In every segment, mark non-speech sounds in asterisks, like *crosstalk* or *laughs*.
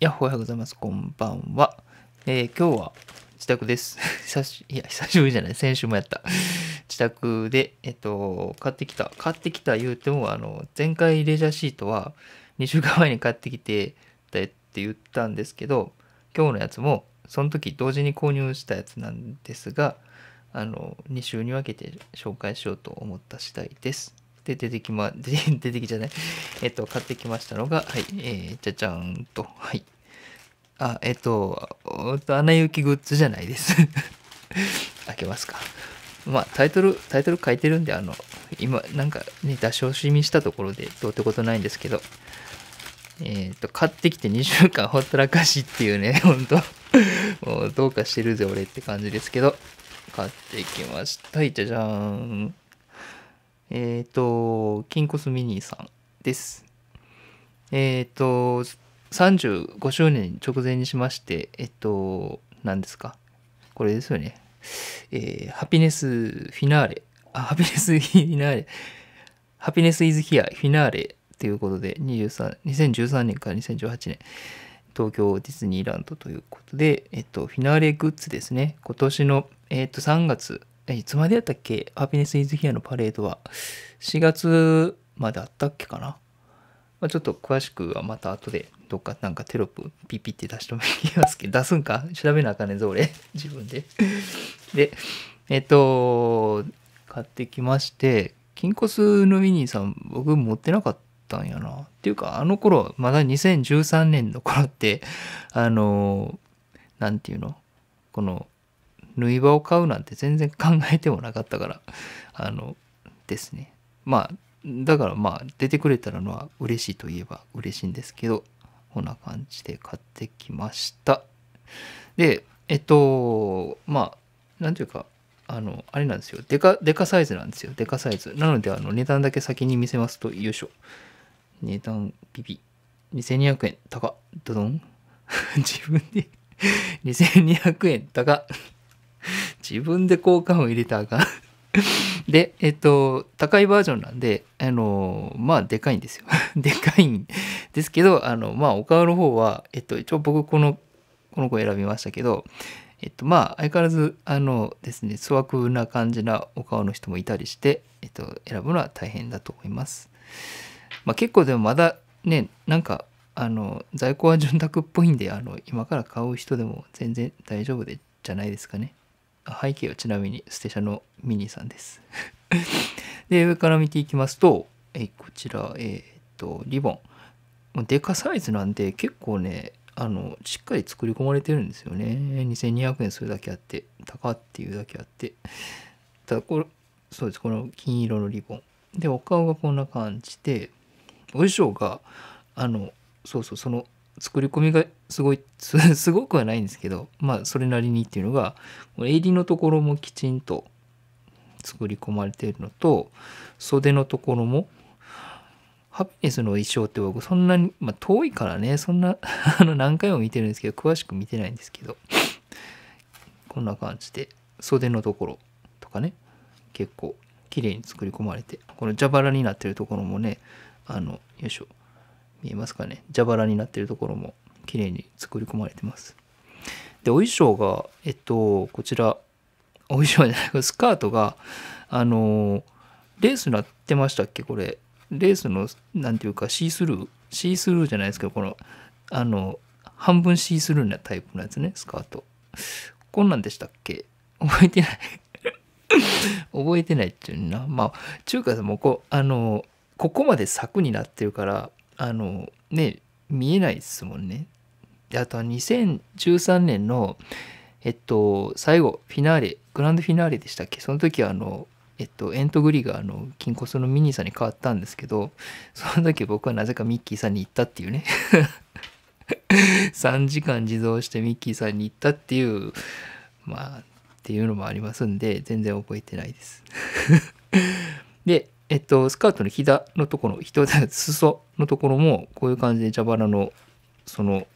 やっほーおはようございます。こんばんは。えー今日は自宅です。*laughs* 久し、いや、久しぶりじゃない。先週もやった。自宅で、えっと、買ってきた。買ってきた言うても、あの、前回レジャーシートは2週間前に買ってきてたって言ったんですけど、今日のやつも、その時同時に購入したやつなんですが、あの、2週に分けて紹介しようと思った次第です。で、出てきま、*laughs* 出てきじゃない。えっと、買ってきましたのが、はい、えー、じゃじゃんと、はい。あ、えっと、おっと、アナ雪グッズじゃないです。*laughs* 開けますか。まあ、タイトル、タイトル書いてるんで、あの、今、なんかね、出し惜しみしたところでどうってことないんですけど、えっ、と、買ってきて2週間 *laughs* ほったらかしっていうね、ほんと、もうどうかしてるぜ、俺って感じですけど、買ってきました。い、じゃじゃーん。えっ、と、キンコスミニーさんです。えっ、と、35周年直前にしまして、えっと、何ですか？これですよね。えーハピネスフィナーレ。あ、ハピネスフィナーレ。ハピネスイズヒアフィナーレということで、23 2013年から2018年、東京ディズニーランドということで、えっと、フィナーレグッズですね。今年の、えっと、3月、えいつまでやったっけ？ハピネスイズヒアのパレードは。4月まであったっけかな？まあ、ちょっと詳しくはまた後でどっかなんかテロップピピって出してもいきますけど、*laughs* 出すんか？調べなあかんねんぞ、俺。*laughs* 自分で。*laughs* で、えっと、買ってきまして、キンコスのミニーさん、僕持ってなかったんやな。っていうか、あの頃、まだ2013年の頃って、あの、なんていうの？この、縫い場を買うなんて全然考えてもなかったから、あの、ですね。まあ、だからまあ出てくれたらのは嬉しいといえば嬉しいんですけどこんな感じで買ってきました。でえっとまあなんていうかあのあれなんですよ。デカデカサイズなんですよ。デカサイズ。なのであの値段だけ先に見せますとよいしょ。値段ピピ2200円高。ドドン。*laughs* 自分で。2200円高。自分で交換を入れたらあかん *laughs* で、えっと、高いバージョンなんで、あの、まあ、でかいんですよ。*laughs* でかいんですけど、あの、まあ、お顔の方は、えっと、一応僕、この、この子選びましたけど、えっと、まあ、相変わらず、あのですね、粗悪な感じなお顔の人もいたりして、えっと、選ぶのは大変だと思います。まあ、結構でもまだね、なんか、あの、在庫は潤沢っぽいんで、あの、今から買う人でも全然大丈夫でじゃないですかね。背景はちなみにステシャのミニさんです。*laughs* で、上から見ていきますと、えこちら、えーっと、リボン。デカサイズなんで結構ね、あの、しっかり作り込まれてるんですよね。2200円するだけあって、高っていうだけあって。ただ、これ、そうです、この金色のリボン。で、お顔がこんな感じで、お衣装が、あの、そうそう、その、作り込みがすごい *laughs* すごくはないんですけどまあそれなりにっていうのが襟のところもきちんと作り込まれているのと袖のところもハピネスの衣装って僕そんなに、まあ、遠いからねそんな *laughs* あの何回も見てるんですけど詳しく見てないんですけどこんな感じで袖のところとかね結構綺麗に作り込まれてこの蛇腹になってるところもねあのよいしょ。見えますかね。蛇腹になってるところも綺麗に作り込まれてます。でお衣装がえっとこちらお衣装じゃないスカートがあのレースなってましたっけこれ。レースのなんていうかシースルーシースルーじゃないですけどこのあの半分シースルーなタイプのやつねスカート。こんなんでしたっけ？覚えてない。*laughs* 覚えてないっていうな。まあ中華でもこうあのここまで柵になってるからあのね見えないですもんね。であとは2013年のえっと最後フィナーレグランドフィナーレでしたっけ？その時はあのえっとエントグリがあの金コスのミニーさんに変わったんですけどその時僕はなぜかミッキーさんに行ったっていうね。*laughs* 3時間自動してミッキーさんに行ったっていうまあっていうのもありますんで全然覚えてないです。*laughs* でえっとスカートのひだのところ人裾のところもこういう感じで蛇腹のその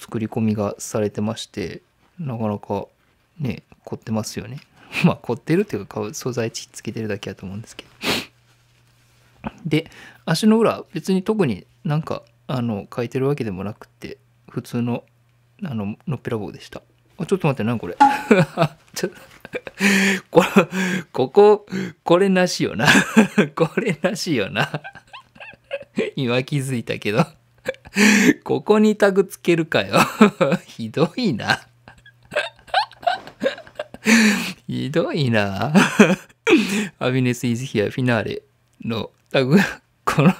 作り込みがされてましてなかなかね凝ってますよね。*laughs* まあ凝ってるっていうか素材ちつけてるだけだと思うんですけど。で足の裏別に特になんかあの書いてるわけでもなくて普通のあののっぺらぼうでした。ちょっと待って何これ？*laughs* ちょっと *laughs* これこここれなしよな。これなしよな。*laughs* 今気づいたけど。ここにタグつけるかよ。ひどいな。ひどいな。ハビネスイズヒアフィナーレのタグ。この、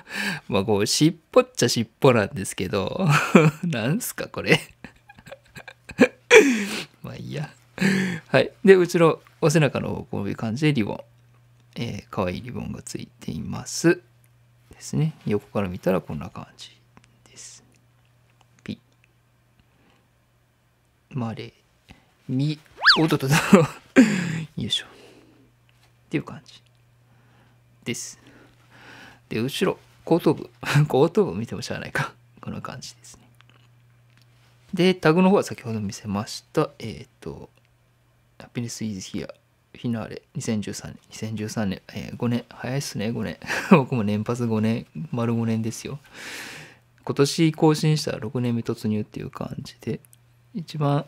まあこう、尻尾っちゃ尻尾なんですけど、なんすかこれ。はい。で、うちのお背中の方、こういう感じでリボン。えー、可愛いリボンがついています。ですね。横から見たらこんな感じです。ピ。まれ、み、おっとっとっと。*laughs* よいしょ。っていう感じです。で、後ろ、後頭部。*laughs* 後頭部見てもしゃあないか。こんな感じですね。で、タグの方は先ほど見せました。えっ、ー、と、Happiness is here. フィナーレ。2013年、2013年、えー、5年、早いっすね、5年。*laughs* 僕も年パス5年、丸5年ですよ。今年更新したら6年目突入っていう感じで、一番、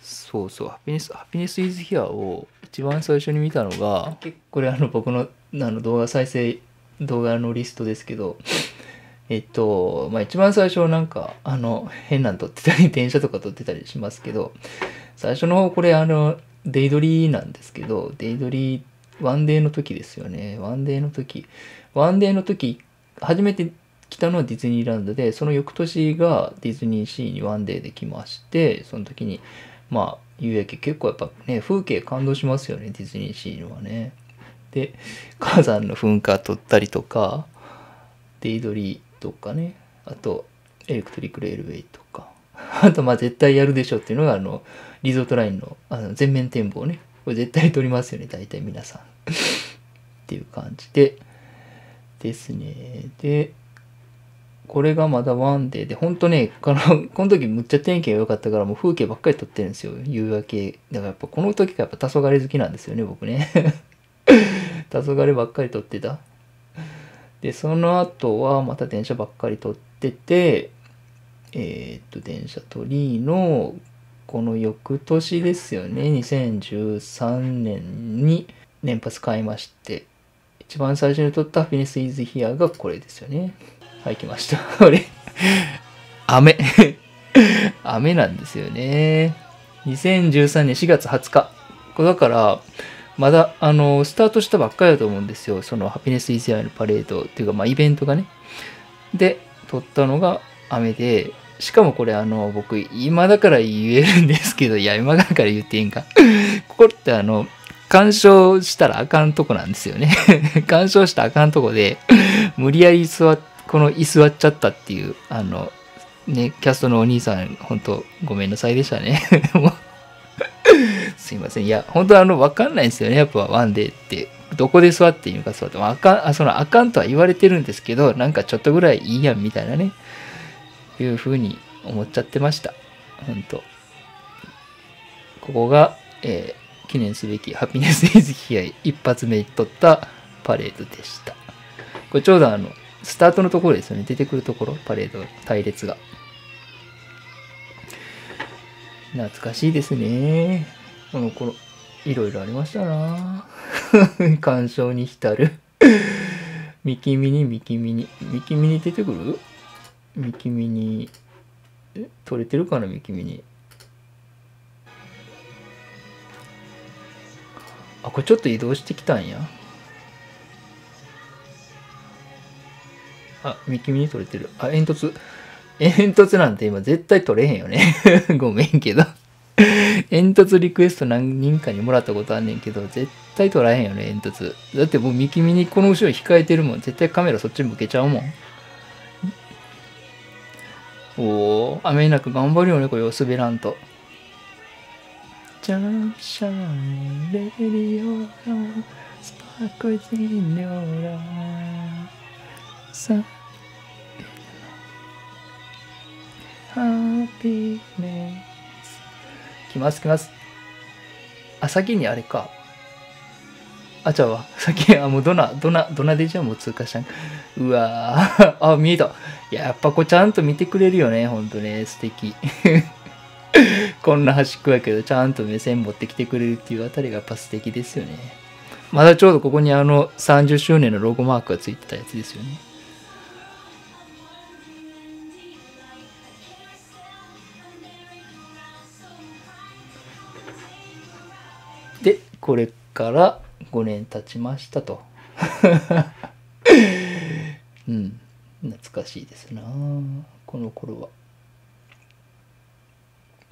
そうそう、ハピネス、 Happiness is Here を一番最初に見たのが、これあの僕のあの動画再生動画のリストですけど、えっと、まあ一番最初なんか、あの、変なの撮ってたり、電車とか撮ってたりしますけど、最初の方これあの、デイドリーなんですけど、デイドリー、ワンデーの時ですよね。ワンデーの時。ワンデーの時、初めて来たのはディズニーランドで、その翌年がディズニーシーにワンデーで来まして、その時に、まあ、夕焼け結構やっぱね、風景感動しますよね、ディズニーシーはね。で火山の噴火撮ったりとかデイドリーとかねあと Electric Railway とかあとまあ絶対やるでしょっていうのがあのリゾートラインのあの前面展望ねこれ絶対撮りますよね大体皆さん *laughs* っていう感じでですねでこれがまだワンデーで、ほんとね、この、*laughs* この時むっちゃ天気が良かったからもう風景ばっかり撮ってるんですよ。夕焼け。だからやっぱこの時がやっぱ黄昏好きなんですよね、僕ね。*laughs* 黄昏ばっかり撮ってた。で、その後はまた電車ばっかり撮ってて、えー、っと、電車鳥の、この翌年ですよね、2013年に年パス買いまして、一番最初に撮ったハピネスイズヒアがこれですよね。はい、来ました。*laughs* これ、雨。*laughs* 雨なんですよね。2013年4月20日。これだから、まだ、あの、スタートしたばっかりだと思うんですよ。その、ハピネス・イズ・アのパレードっていうか、まあ、イベントがね。で、撮ったのが雨で、しかもこれ、あの、僕、今だから言えるんですけど、いや、今だから言っていいんか。*laughs* ここって、あの、干渉したらあかんとこなんですよね。*laughs* 干渉したらあかんとこで、無理やり座っ、この居座っちゃったっていう、あの、ね、キャストのお兄さん、本当ごめんなさいでしたね。*laughs* すいません。いや、本当はあの、わかんないんですよね。やっぱワンデーって。どこで座っていいのか座っても。あかん、あ、そのあかんとは言われてるんですけど、なんかちょっとぐらいいいやんみたいなね。いうふうに思っちゃってました。本当ここが、えー、記念すべきハピネスイズヒア一発目に撮ったパレードでした。これちょうどあの、スタートのところですよね。出てくるところ、パレード、隊列が。懐かしいですね。この頃、いろいろありましたな *laughs* 感傷に浸る *laughs* ミキミニ、ミキミニ。ミキミニ出てくる？ミキミニ。え、取れてるかな、ミキミニ。あ、これちょっと移動してきたんや。あ、ミキミニ取れてる。あ、煙突。煙突なんて今絶対取れへんよね *laughs* ごめんけど煙突リクエスト何人かにもらったことあんねんけど、絶対取らへんよね、煙突。だってもう見君にこの後ろ控えてるもん。絶対カメラそっち向けちゃうもん。おお、雨なく頑張るよね、これを滑らんと。ジャンシャンレディオラスパークジンニョラさハッピーネス。来ます来ます。あ、先にあれか。あ、ちゃうわ。先、あ、もうドナ、ドナ、ドナでじゃあもう通過したんうわーあ、見えた。ややっぱこうちゃんと見てくれるよねほんとね。素敵。*laughs* こんな端っこやけどちゃんと目線持ってきてくれるっていうあたりがやっぱ素敵ですよね。まだちょうどここにあの30周年のロゴマークがついてたやつですよね。でこれから5年経ちましたと。*laughs* うん。懐かしいですな。この頃は。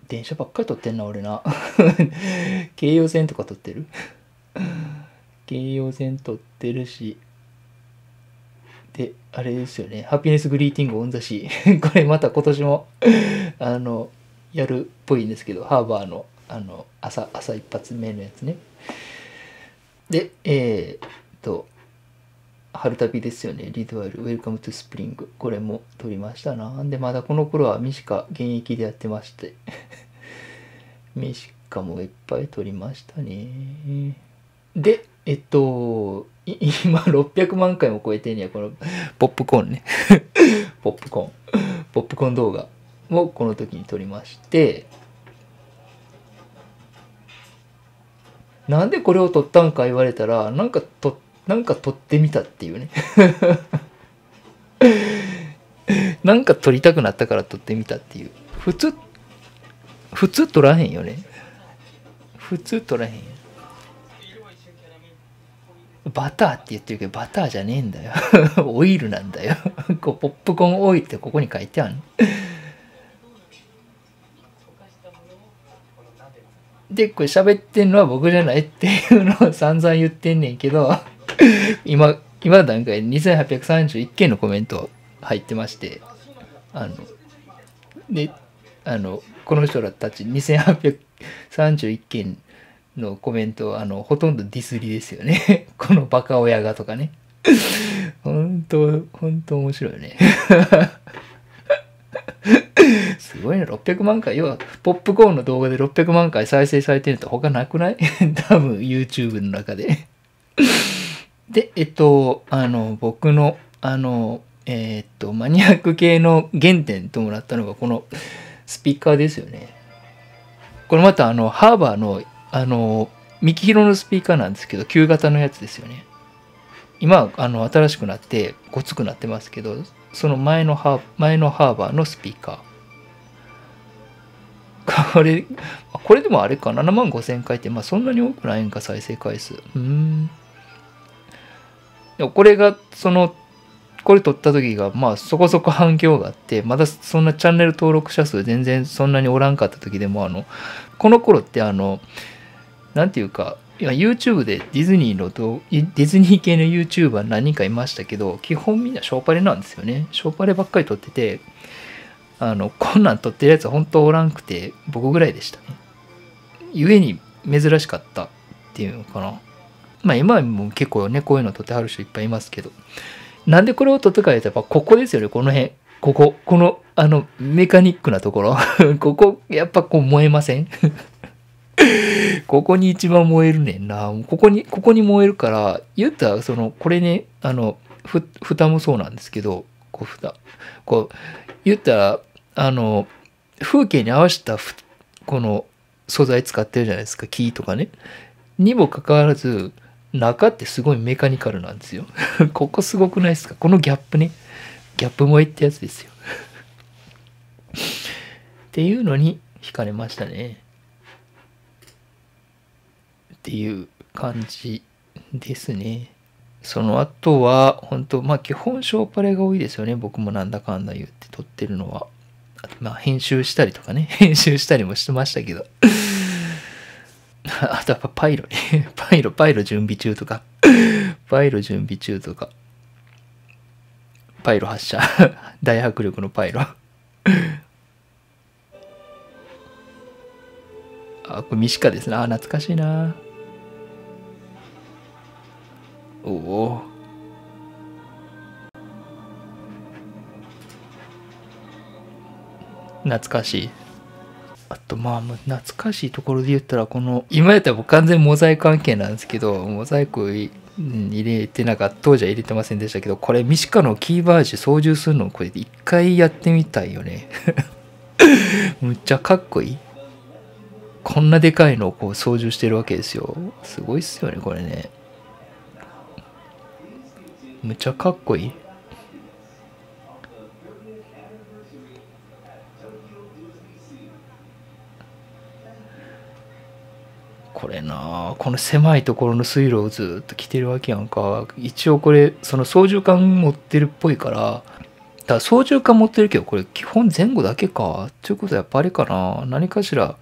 電車ばっかり撮ってんな俺な。*laughs* 京葉線とか撮ってる？*laughs* 京葉線撮ってるし。であれですよね。ハピネスグリーティングオンザシー。*laughs* これまた今年もあのやるっぽいんですけどハーバーのあの朝朝一発目のやつね。でえー、っと春旅ですよね。リドワールウェル。カムトゥスプリングこれも撮りましたな。でまだこの頃はミシカ現役でやってまして。*laughs* ミシカもいっぱい撮りましたね。でえっと今600万回も超えてんねや。このポップコーンね。*laughs* ポップコーン。ポップコーン動画もこの時に撮りまして。なんでこれを撮ったんか言われたらなんか撮なんか撮ってみたっていうね。*laughs* なんか撮りたくなったから撮ってみたっていう。普通普通撮らへんよね。普通撮らへんよ。バターって言ってるけどバターじゃねえんだよ。*laughs* オイルなんだよ。こうポップコーンオイルってここに書いてあるでこれ喋ってんのは僕じゃないっていうのを散々言ってんねんけど。*laughs* 今今の段階で2831件のコメント入ってましてあのであのこの人らたち2831件のコメントあのほとんどディスりですよね。*laughs* このバカ親がとかね。本当本当面白いね。*laughs* すごいね。600万回。要はポップコーンの動画で600万回再生されてると他なくない？多分 YouTube の中で。でえっとあの僕のあのえー、っとマニアック系の原点ともらったのがこのスピーカーですよね。これまたあのハーバーのあのミキヒロのスピーカーなんですけど旧型のやつですよね。今あの新しくなってごつくなってますけどその前のハー前のハーバーのスピーカー。これこれでもあれか7万5000回ってまあそんなに多くないんか再生回数。うん。これがそのこれ撮った時がまあそこそこ反響があってまだそんなチャンネル登録者数全然そんなにおらんかった時でもあのこの頃ってあの何て言うかいや YouTube でディズニーのディズニー系の YouTuber 何人かいましたけど基本みんなショーパレなんですよね。ショーパレばっかり撮っててあのこんなん撮ってるやつ本当おらんくて僕ぐらいでしたね。故に珍しかったっていうのかな。まあ今も結構ねこういうの撮ってはる人いっぱいいますけどなんでこれを撮ったか言うとやっぱここですよねこの辺こここのあのメカニックなところ *laughs* ここやっぱこう燃えません？*laughs* ここに一番燃えるねんな。ここに、ここに燃えるから、言ったら、その、これね、あの、ふ、蓋もそうなんですけど、こう、蓋。こう、言ったら、あの、風景に合わせたこの素材使ってるじゃないですか、木とかね。にもかかわらず、中ってすごいメカニカルなんですよ。*laughs* ここすごくないですか？このギャップね。ギャップ萌えってやつですよ。*laughs* っていうのに惹かれましたね。っていう感じですね。その後は、本当まあ基本ショーパレが多いですよね。僕もなんだかんだ言って撮ってるのは。まあ編集したりとかね。*laughs* 編集したりもしてましたけど。*laughs* あとやっぱパイロね。*laughs* パイロ、パイロ準備中とか。*laughs* パイロ準備中とか。パイロ発射。大迫力のパイロ。あ、これミシカですね。あ、懐かしいな。おお懐かしいあとまあ懐かしいところで言ったらこの今やったらもう完全モザイク関係なんですけどモザイク入れてなかった当時は入れてませんでしたけどこれミシカのキーバージュ操縦するのこれ一回やってみたいよね。*laughs* むっちゃかっこいい。こんなでかいのをこう操縦してるわけですよ。すごいっすよねこれね。むっちゃかっこいい。これなこの狭いところの水路をずっと来てるわけやんか。一応これその操縦桿持ってるっぽいからだから操縦桿持ってるけどこれ基本前後だけか。ということはやっぱあれかな。何かしら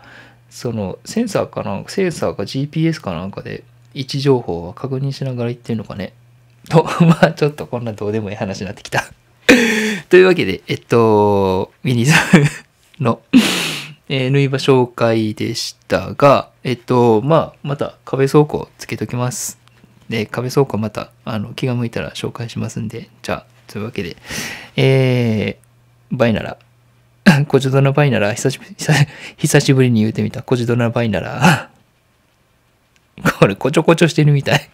そのセンサーかなセンサーか GPS かなんかで位置情報は確認しながら行ってるのかね。と *laughs* まあちょっとこんなどうでもいい話になってきた。*laughs* というわけでえっとミニさんのえー、縫い場紹介でしたが、えっと、まあ、また壁倉庫つけときます。で、壁倉庫また、あの、気が向いたら紹介しますんで、じゃあ、というわけで、えー、バイ *laughs* なら、コジドナバイなら、久しぶり、*laughs* 久しぶりに言うてみた、コジドナバイなら、*laughs* これ、こちょこちょしてるみたい。